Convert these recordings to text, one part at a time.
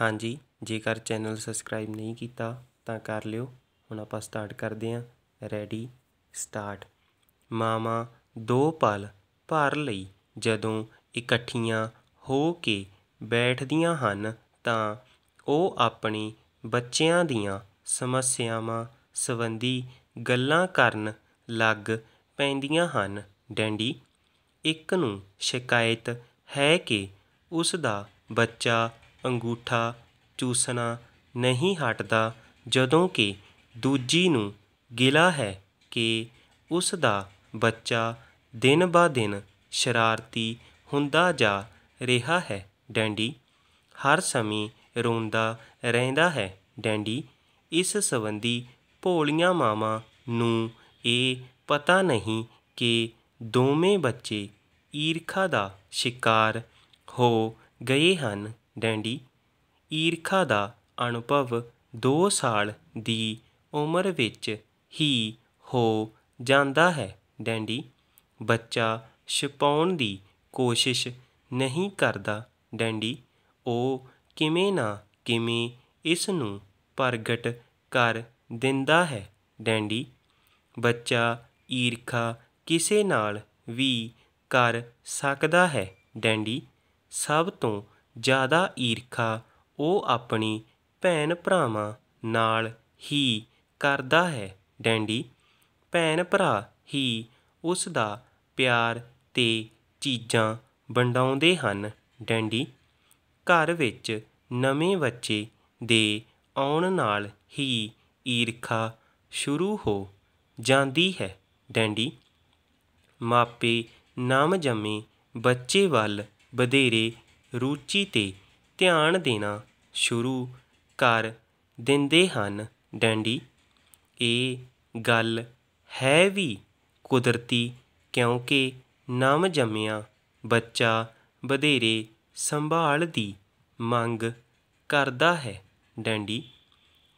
ਹਾਂਜੀ, ਜੇਕਰ channel subscribe ਨਹੀਂ ਕੀਤਾ, ਤਾਂ ਕਰ ਲਿਓ। ਹੁਣ ਆਪਾਂ ਸਟਾਰਟ ਕਰਦੇ ਹਾਂ। ਰੈਡੀ ਸਟਾਰਟ ਮਾਵਾਂ ਦੋ ਪਲ ਭਰ ਲਈ। ਜਦੋਂ ਇਕੱਠੀਆਂ ਹੋ ਕੇ ਬੈਠਦੀਆਂ ਹਨ, ਤਾਂ ਉਹ ਆਪਣੇ ਬੱਚਿਆਂ ਦੀਆਂ ਸਮੱਸਿਆਵਾਂ ਸੰਬੰਧੀ ਗੱਲਾਂ ਕਰਨ ਲੱਗ ਪੈਂਦੀਆਂ ਹਨ। ਡੈਂਡੀ ਇੱਕ ਨੂੰ ਸ਼ਿਕਾਇਤ ਹੈ ਕਿ ਉਸ ਦਾ ਬੱਚਾ ਅੰਗੂਠਾ ਚੂਸਣਾ ਨਹੀਂ ਹਟਦਾ ਜਦੋਂ ਕਿ ਦੂਜੀ ਨੂੰ ਗਿਲਾ ਹੈ ਕਿ ਉਸ ਦਾ ਬੱਚਾ ਦਿਨ ਬ ਦਿਨ ਸ਼ਰਾਰਤੀ ਹੁੰਦਾ ਜਾ ਰਿਹਾ ਹੈ। ਡੈਂਡੀ, ਹਰ ਸਮੇਂ ਰੋਂਦਾ ਰਹਿੰਦਾ ਹੈ। ਡੈਂਡੀ, ਇਸ ਸੰਬੰਧੀ ਭੋਲੀਆਂ ਮਾਵਾਂ ਨੂੰ ਇਹ ਪਤਾ ਨਹੀਂ ਕਿ ਦੋਵੇਂ ਬੱਚੇ ਈਰਖਾ ਦਾ ਸ਼ਿਕਾਰ ਹੋ ਗਏ ਹਨ। ਡੈਂਡੀ, ਈਰਖਾ ਦਾ ਅਨੁਭਵ ਦੋ ਸਾਲ ਦੀ ਉਮਰ ਵਿੱਚ ਹੀ ਹੋ ਜਾਂਦਾ ਹੈ। ਡੈਂਡੀ, ਬੱਚਾ ਛੁਪਾਉਣ ਦੀ ਕੋਸ਼ਿਸ਼ ਨਹੀਂ ਕਰਦਾ। ਡੈਂਡੀ, ਉਹ ਕਿਵੇਂ ਨਾ ਕਿਵੇਂ ਇਸ ਨੂੰ ਪ੍ਰਗਟ ਕਰ ਦਿੰਦਾ ਹੈ। ਡੈਂਡੀ, ਬੱਚਾ ਈਰਖਾ ਕਿਸੇ ਨਾਲ ਵੀ ਕਰ ਸਕਦਾ ਹੈ। ਡੈਂਡੀ, ਸਭ ਤੋਂ ਜ਼ਿਆਦਾ ਈਰਖਾ ਉਹ ਆਪਣੀ ਭੈਣ ਭਰਾਵਾਂ ਨਾਲ ਹੀ ਕਰਦਾ ਹੈ। ਡੈਂਡੀ, ਭੈਣ ਭਰਾ ਹੀ ਉਸ ਦਾ ਪਿਆਰ ਅਤੇ ਚੀਜ਼ਾਂ ਵੰਡਾਉਂਦੇ ਹਨ। ਡੈਂਡੀ, ਘਰ ਵਿੱਚ ਨਵੇਂ ਬੱਚੇ ਦੇ ਆਉਣ ਨਾਲ ਹੀ ਈਰਖਾ ਸ਼ੁਰੂ ਹੋ ਜਾਂਦੀ ਹੈ। ਡੈਂਡੀ, ਮਾਪੇ ਨਵਜੰਮੇ ਬੱਚੇ ਵੱਲ ਵਧੇਰੇ ਰੁਚੀ ਤੇ ਧਿਆਨ ਦੇਣਾ ਸ਼ੁਰੂ ਕਰ ਦਿੰਦੇ ਹਨ। ਡੈਂਡੀ, ਇਹ ਗੱਲ ਹੈ ਵੀ ਕੁਦਰਤੀ ਕਿਉਂਕਿ ਨਵਜੰਮਿਆ ਬੱਚਾ ਵਧੇਰੇ ਸੰਭਾਲ ਦੀ ਮੰਗ ਕਰਦਾ ਹੈ। ਡੈਂਡੀ,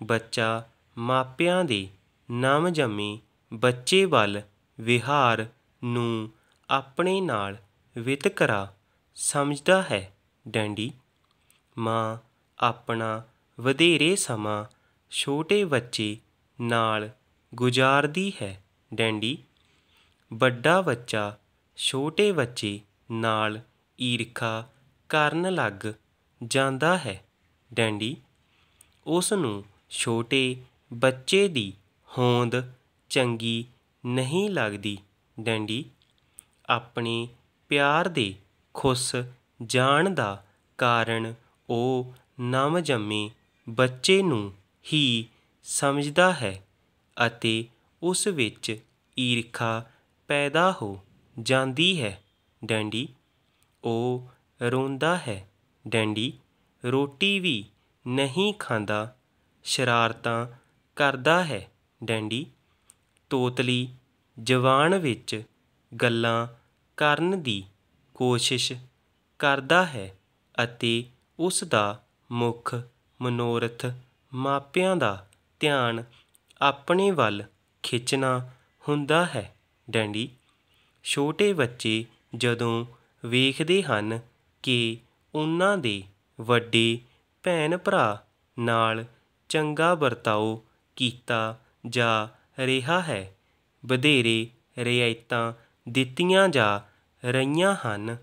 ਬੱਚਾ ਮਾਪਿਆਂ ਦੇ ਨਵਜੰਮੇ ਬੱਚੇ ਵੱਲ ਵਿਹਾਰ ਨੂੰ ਆਪਣੇ ਨਾਲ ਵਿਤਕਰਾ ਸਮਝਦਾ ਹੈ। ਡੈਡੀ, ਮਾਂ ਆਪਣਾ ਵਧੇਰੇ ਸਮਾਂ ਛੋਟੇ ਬੱਚੇ ਨਾਲ ਗੁਜ਼ਾਰਦੀ ਹੈ। ਡੈਡੀ, ਵੱਡਾ ਬੱਚਾ ਛੋਟੇ ਬੱਚੇ ਨਾਲ ਈਰਖਾ ਕਰਨ ਲੱਗ ਜਾਂਦਾ ਹੈ। ਡੈਡੀ ਉਸ ਨੂੰ ਛੋਟੇ ਬੱਚੇ ਦੀ ਹੋਂਦ ਚੰਗੀ ਨਹੀਂ ਲੱਗਦੀ। ਡੈਡੀ, ਆਪਣੇ ਪਿਆਰ ਦੇ ਖੁਸ਼ ਜਾਣ ਦਾ ਕਾਰਨ ਉਹ ਨਵਜੰਮੇ ਬੱਚੇ ਨੂੰ ਹੀ ਸਮਝਦਾ ਹੈ ਅਤੇ ਉਸ ਵਿੱਚ ਈਰਖਾ ਪੈਦਾ ਹੋ ਜਾਂਦੀ ਹੈ। ਡੈਂਡੀ, ਉਹ ਰੋਂਦਾ ਹੈ। ਡੈਂਡੀ, ਰੋਟੀ ਵੀ ਨਹੀਂ ਖਾਂਦਾ, ਸ਼ਰਾਰਤਾਂ ਕਰਦਾ ਹੈ। ਡੈਂਡੀ, ਤੋਤਲੀ ਜਵਾਨ ਵਿੱਚ ਗੱਲਾਂ ਕਰਨ ਦੀ ਕੋਸ਼ਿਸ਼ ਕਰਦਾ ਹੈ ਅਤੇ ਉਸ ਦਾ ਮੁੱਖ ਮਨੋਰਥ ਮਾਪਿਆਂ ਦਾ ਧਿਆਨ ਆਪਣੇ ਵੱਲ ਖਿੱਚਣਾ ਹੁੰਦਾ ਹੈ। ਡੈਂਡੀ, ਛੋਟੇ ਬੱਚੇ ਜਦੋਂ ਵੇਖਦੇ ਹਨ ਕਿ ਉਹਨਾਂ ਦੇ ਵੱਡੇ ਭੈਣ ਭਰਾ ਨਾਲ ਚੰਗਾ ਵਰਤਾਓ ਕੀਤਾ ਜਾ ਰਿਹਾ ਹੈ, ਵਧੇਰੇ ਰਿਆਇਤਾਂ ਦਿੱਤੀਆਂ ਜਾ ਰਹੀਆਂ ਹਨ,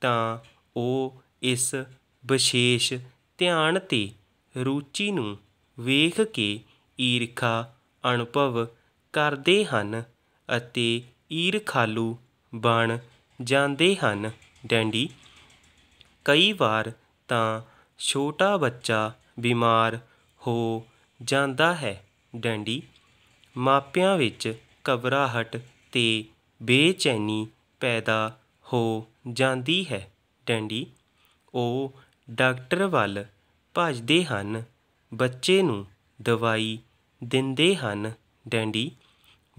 ਤਾਂ ਉਹ ਇਸ ਵਿਸ਼ੇਸ਼ ਧਿਆਨ ਤੇ ਰੁਚੀ ਨੂੰ ਵੇਖ ਕੇ ਈਰਖਾ ਅਨੁਭਵ ਕਰਦੇ ਹਨ ਅਤੇ ਈਰਖਾਲੂ ਬਣ ਜਾਂਦੇ ਹਨ। ਡੈਡੀ, ਕਈ ਵਾਰ ਤਾਂ ਛੋਟਾ ਬੱਚਾ ਬਿਮਾਰ ਹੋ ਜਾਂਦਾ ਹੈ। ਡੈਡੀ, ਮਾਪਿਆਂ ਵਿੱਚ ਘਬਰਾਹਟ ਤੇ ਬੇਚੈਨੀ ਪੈਦਾ ਹੋ ਜਾਂਦੀ ਹੈ। ਡੈਡੀ, ਉਹ ਡਾਕਟਰ ਵੱਲ ਭੱਜਦੇ ਹਨ, ਬੱਚੇ ਨੂੰ ਦਵਾਈ ਦਿੰਦੇ ਹਨ। ਡੈਡੀ,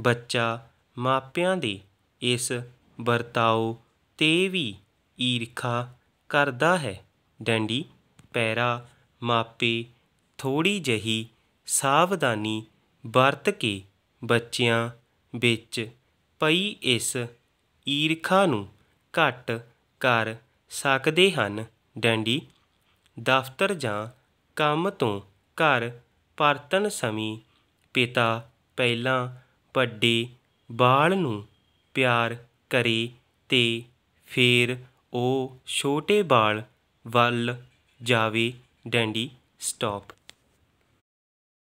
ਬੱਚਾ ਮਾਪਿਆਂ ਦੇ ਇਸ ਵਰਤਾਓ ਤੇ ਵੀ ਈਰਖਾ ਕਰਦਾ ਹੈ। ਡੈਡੀ, ਪੈਰਾ ਮਾਪੇ ਥੋੜ੍ਹੀ ਜਿਹੀ ਸਾਵਧਾਨੀ ਵਰਤ ਕੇ ਬੱਚਿਆਂ ਵਿੱਚ ਪਈ ਇਸ ਈਰਖਾ ਨੂੰ ਘੱਟ ਕਰ ਸਕਦੇ ਹਨ। ਡੰਡੀ, ਦਫ਼ਤਰ ਜਾਂ ਕੰਮ ਤੋਂ ਘਰ ਪਰਤਣ ਸਮੇਂ ਪਿਤਾ ਪਹਿਲਾਂ ਵੱਡੇ ਬਾਲ ਨੂੰ ਪਿਆਰ ਕਰੇ ਅਤੇ ਫਿਰ ਉਹ ਛੋਟੇ ਬਾਲ ਵੱਲ ਜਾਵੇ। ਡੰਡੀ, ਸਟੋਪ।